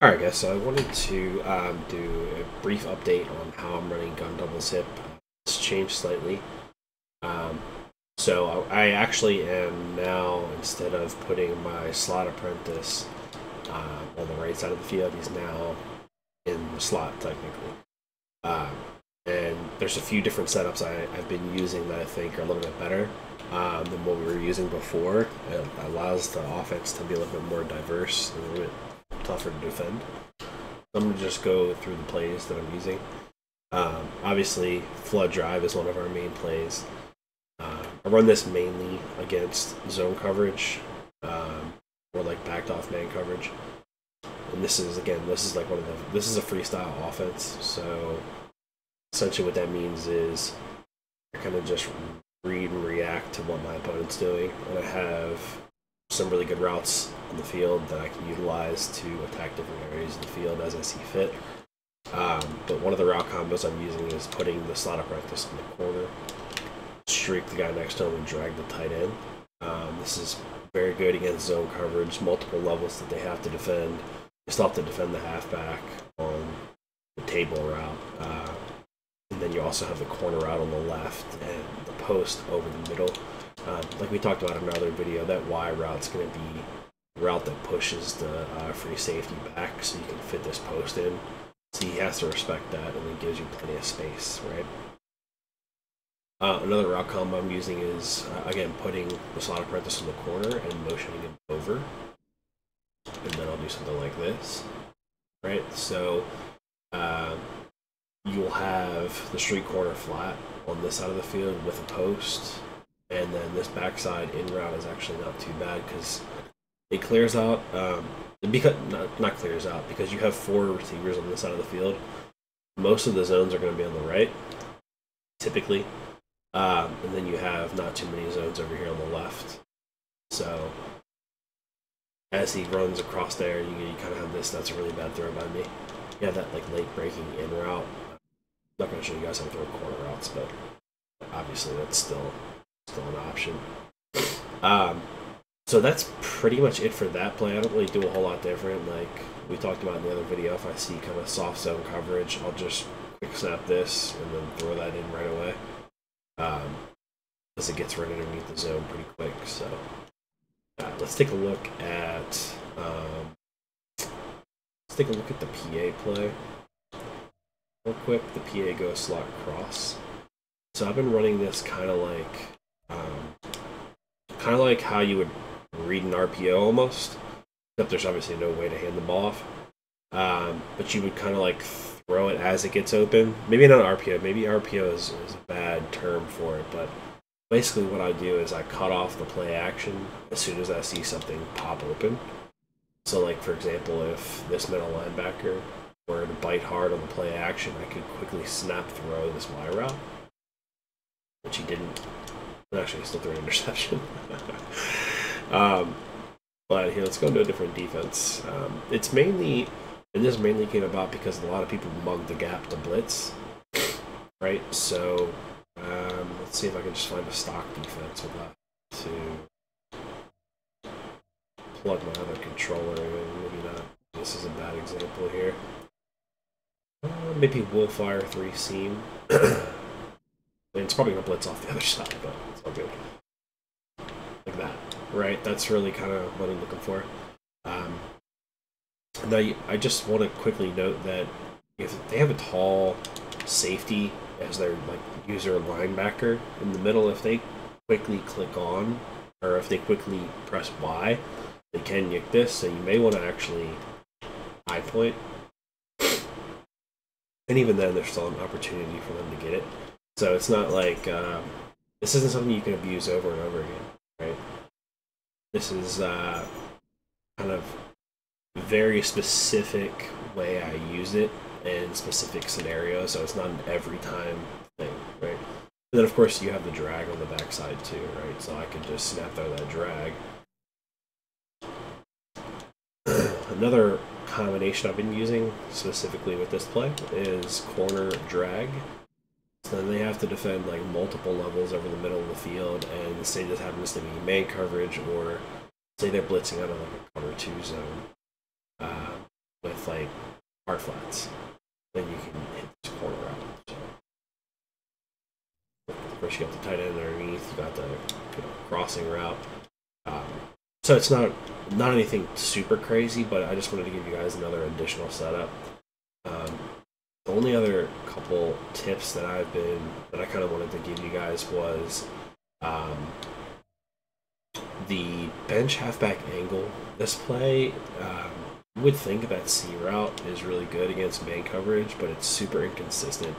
Alright guys, so I wanted to um, do a brief update on how I'm running gun Doubles Hip. It's changed slightly. Um, so I actually am now, instead of putting my slot apprentice um, on the right side of the field, he's now in the slot technically. Um, and there's a few different setups I, have been using that I think are a little bit better um, than what we were using before. It allows the offense to be a little bit more diverse, a little bit tougher to defend. I'm going to just go through the plays that I'm using. Um, obviously, flood drive is one of our main plays. Uh, I run this mainly against zone coverage um, or like backed off man coverage. And this is again, this is like one of the this is a freestyle offense. So essentially, what that means is I kind of just read and react to what my opponent's doing, and I have some really good routes in the field that I can utilize to attack different areas of the field as I see fit. Um, but one of the route combos I'm using is putting the slot apprentice in the corner, streak the guy next to him, and drag the tight end. Um, this is very good against zone coverage, multiple levels that they have to defend. You still have to defend the halfback on the table route. Uh, and then you also have the corner route on the left and the post over the middle. Um, like we talked about in another video, that Y route's going to be a route that pushes the uh, free safety back so you can fit this post in. So he has to respect that and it gives you plenty of space, right? Uh, another route combo I'm using is, uh, again, putting the slot apprentice in the corner and motioning him over. And then I'll do something like this, right? So uh, you'll have the street corner flat on this side of the field with a post and then this backside in route is actually not too bad because it clears out um, because not, not clears out because you have four receivers on this side of the field. Most of the zones are going to be on the right typically. Um, and then you have not too many zones over here on the left. So as he runs across there you, you kind of have this that's a really bad throw by me. You have that like late breaking in route. I'm not going to show you guys how to throw corner routes but obviously that's still option. Um, so that's pretty much it for that play. I don't really do a whole lot different. Like we talked about in the other video, if I see kind of soft zone coverage, I'll just quick snap this and then throw that in right away. Um, as it gets right underneath the zone pretty quick. So uh, let's take a look at um, let's take a look at the PA play real quick. The PA go slot cross. So I've been running this kind of like kind of like how you would read an RPO almost, except there's obviously no way to hand the ball off. Um, but you would kind of like throw it as it gets open. Maybe not RPO. Maybe RPO is, is a bad term for it, but basically what I do is I cut off the play action as soon as I see something pop open. So, like for example, if this middle linebacker were to bite hard on the play action, I could quickly snap throw this Y route, which he didn't. Actually, still threw an interception. um, but here, let's go into a different defense. Um, it's mainly, and this mainly came about because a lot of people mugged the gap to blitz, right? So um, let's see if I can just find a stock defense without to plug my other controller in. Maybe not. This is a bad example here. Uh, maybe Wolfire 3 seam. it's probably going to blitz off the other side, but it's all good. Like that, right? That's really kind of what I'm looking for. Um, now, I just want to quickly note that if they have a tall safety as their like user linebacker in the middle, if they quickly click on or if they quickly press Y, they can yick this. So you may want to actually high point. And even then, there's still an opportunity for them to get it. So it's not like um, this isn't something you can abuse over and over again, right? This is uh, kind of very specific way I use it in specific scenarios, so it's not an every time thing, right? And then of course you have the drag on the backside too, right? So I can just snap through that drag. Another combination I've been using specifically with this play is corner drag then they have to defend like multiple levels over the middle of the field, and say this happens to be man coverage, or say they're blitzing out of like a cover two zone uh, with like hard flats. Then you can hit this corner out. So, course, you got the tight end underneath. You got the you know, crossing route. Um, so it's not not anything super crazy, but I just wanted to give you guys another additional setup. Um, the only other couple tips that I've been that I kind of wanted to give you guys was um, the bench halfback angle. This play, um, you would think that C route is really good against man coverage, but it's super inconsistent.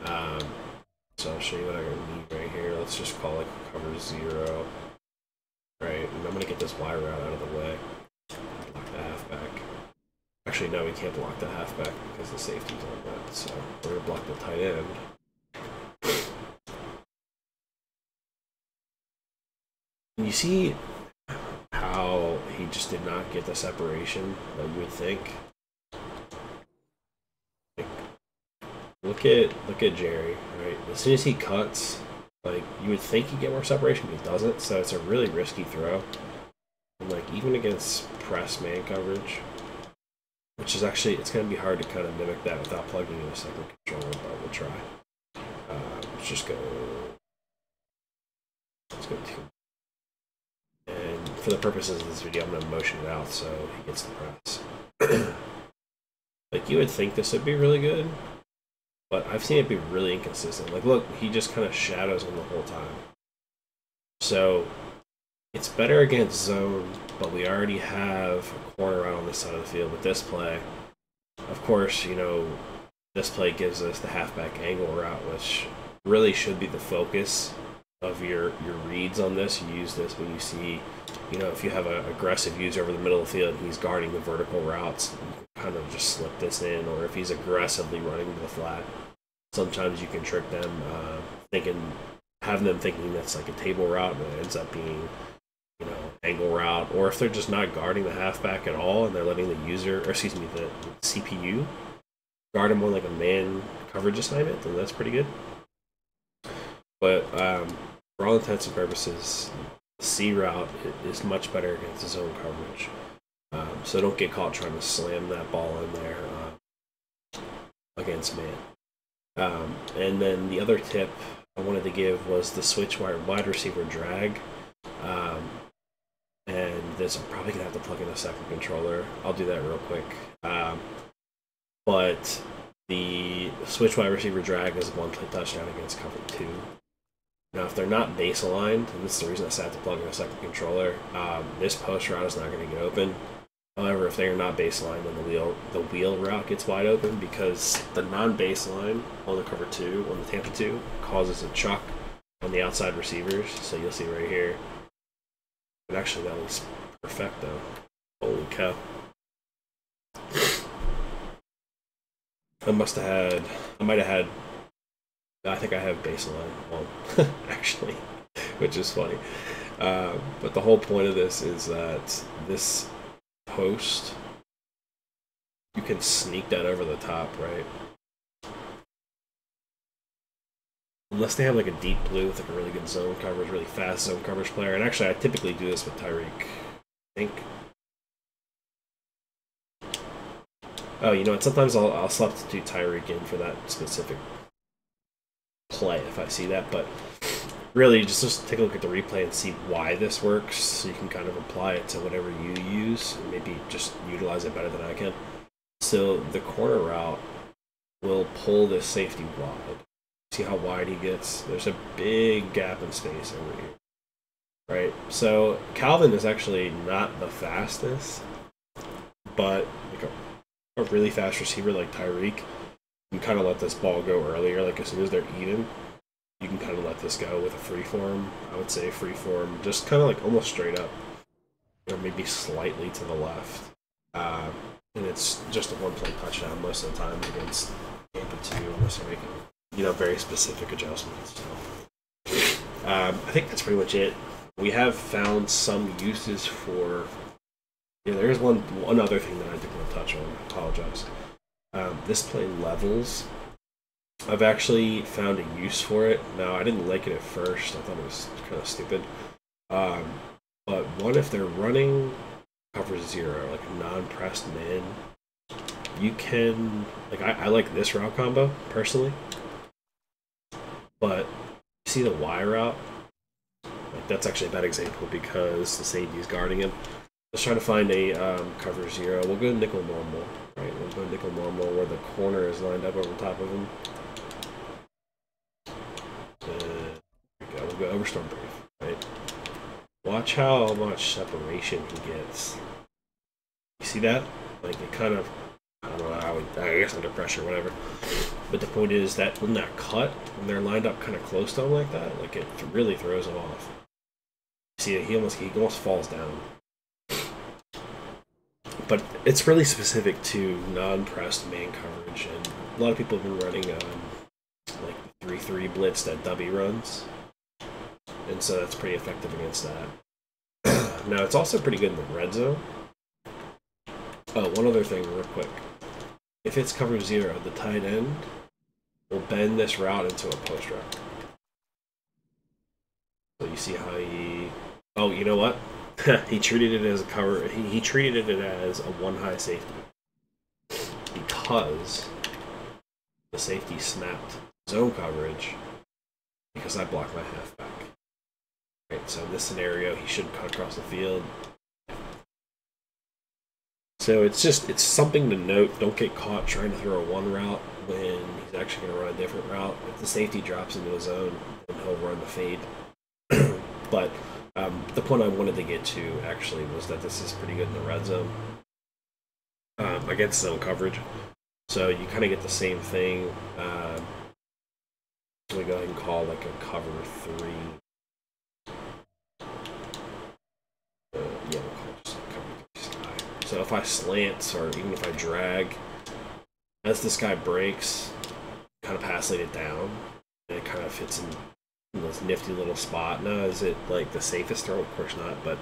Um, so I'll show you what I need right here. Let's just call it cover zero. Right, and I'm gonna get this Y route out of the way. Actually, no, we can't block the halfback because the safety's on that. So we're gonna block the tight end. You see how he just did not get the separation that you would think. Look at look at Jerry, right? As soon as he cuts, like you would think he'd get more separation, but he doesn't. So it's a really risky throw. And like even against press man coverage, which is actually it's going to be hard to kind of mimic that without plugging in a second controller, but we'll try. Uh, let's just go. Let's go two. And for the purposes of this video, I'm going to motion it out so he gets the press. like you would think this would be really good, but I've seen it be really inconsistent. Like, look, he just kind of shadows him the whole time. So it's better against zone, but we already have a corner out on this side of the field with this play. Of course, you know, this play gives us the halfback angle route, which really should be the focus of your, your reads on this. You use this when you see, you know, if you have an aggressive user over the middle of the field and he's guarding the vertical routes, you kind of just slip this in, or if he's aggressively running to the flat, sometimes you can trick them uh, thinking, having them thinking that's like a table route, and it ends up being you know, angle route, or if they're just not guarding the halfback at all and they're letting the user, or excuse me, the CPU guard him more like a man coverage assignment, then that's pretty good. But um, for all intents and purposes, C route is much better against zone coverage. Um, so don't get caught trying to slam that ball in there uh, against man. Um, and then the other tip I wanted to give was the switch wide receiver drag. Um, and I'm probably gonna have to plug in a second controller. I'll do that real quick. Um, but the switch wide receiver drag is one play touchdown against cover two. Now, if they're not base aligned, and this is the reason I had to plug in a second controller, um, this post route is not going to get open. However, if they are not baseline, then the wheel the wheel route gets wide open because the non-baseline on the cover two on the Tampa two causes a chuck on the outside receivers. So you'll see right here. But actually, that was perfecto. Holy cow! I must have had. I might have had. I think I have baseline on actually, which is funny. Uh, but the whole point of this is that this post, you can sneak that over the top, right? Unless they have like a deep blue with like a really good zone coverage, really fast zone coverage player. And actually, I typically do this with Tyreek. Think. Oh, you know what? Sometimes I'll, I'll substitute Tyreek in for that specific play if I see that. But really just just take a look at the replay and see why this works so you can kind of apply it to whatever you use and maybe just utilize it better than I can. So the corner route will pull this safety wide. See how wide he gets? There's a big gap in space over here. Right? So Calvin is actually not the fastest, but like a, a really fast receiver like Tyreek can kind of let this ball go earlier, like as soon as they're even you can kind of let this go with a free form. I would say free form, just kind of like almost straight up, or maybe slightly to the left. Uh, and it's just a one play touchdown most of the time against Tampa 2, unless they're making you know very specific adjustments. So, um, I think that's pretty much it. We have found some uses for. Yeah, there is one one other thing that I did want to touch on. I apologize. Um, this play levels I've actually found a use for it. Now, I didn't like it at first. I thought it was kind of stupid. Um, but what if they're running cover zero, like a non-pressed man, you can like I, I like this route combo personally, but see the Y route. That's actually a bad example because the safety's guarding him. Let's try to find a um, cover zero. We'll go nickel normal. Right, we'll go nickel normal where the corner is lined up over top of him. Uh, we go. We'll go overstorm brief. Right. Watch how much separation he gets. You see that? Like it kind of, I don't know how, I guess under pressure, whatever. But the point is that when that cut, when they're lined up kind of close to him like that, like it really throws him off. See, he almost he almost falls down. But it's really specific to non-pressed man coverage, and a lot of people have been running um, like three three blitz that W runs, and so that's pretty effective against that. now it's also pretty good in the red zone. Oh, one other thing, real quick. If it's cover zero, the tight end will bend this route into a post route. So you see how he. Oh, you know what? he treated it as a cover. He, he treated it as a one high safety because the safety snapped zone coverage because I blocked my halfback. Right, so in this scenario, he shouldn't cut across the field. So it's just it's something to note. Don't get caught trying to throw a one route when he's actually going to run a different route. If the safety drops into his zone, then he'll run the fade. but um, the point I wanted to get to actually was that this is pretty good in the red zone um, against zone coverage. So you kind of get the same thing. Uh, we go ahead and call like a cover three. Uh, yeah, we'll just cover three. So if I slant or even if I drag, as this guy breaks, kind of passing it down, and it kind of fits in this nifty little spot. Now, is it like the safest throw? Of course not, but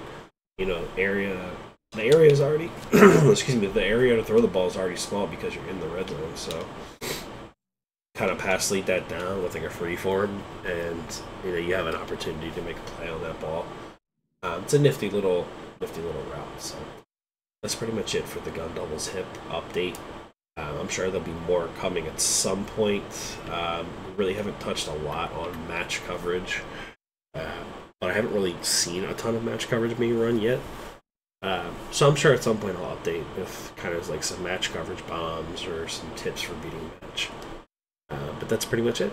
you know, area the area is already excuse me, the area to throw the ball is already small because you're in the red zone. So kind of pass lead that down with like a free form, and you know you have an opportunity to make a play on that ball. Um, it's a nifty little nifty little route. So that's pretty much it for the gun doubles hip update. Um, I'm sure there'll be more coming at some point. Um, really haven't touched a lot on match coverage, uh, but I haven't really seen a ton of match coverage being run yet. Um, so I'm sure at some point I'll update with kind of like some match coverage bombs or some tips for beating match. Uh, but that's pretty much it.